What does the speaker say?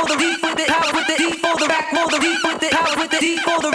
for the rack, deep with it, power with it, deep for the rack, more the deep with it, power with it, deep for the